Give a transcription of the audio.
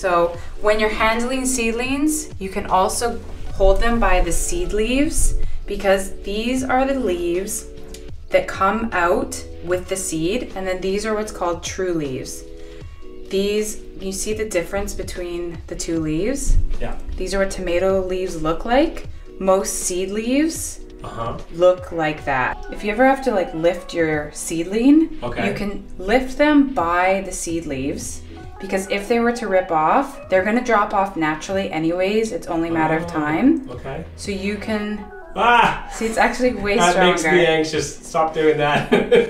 So when you're handling seedlings, you can also hold them by the seed leaves because these are the leaves that come out with the seed, and then these are what's called true leaves. These, you see the difference between the two leaves? Yeah. These are what tomato leaves look like. Most seed leaves Uh huh. look like that. If you ever have to like lift your seedling, Okay. you can lift them by the seed leaves because if they were to rip off, they're going to drop off naturally anyways. It's only a matter of Oh, time. Okay. So you can Ah! see it's actually way That stronger. makes me anxious. Stop doing that.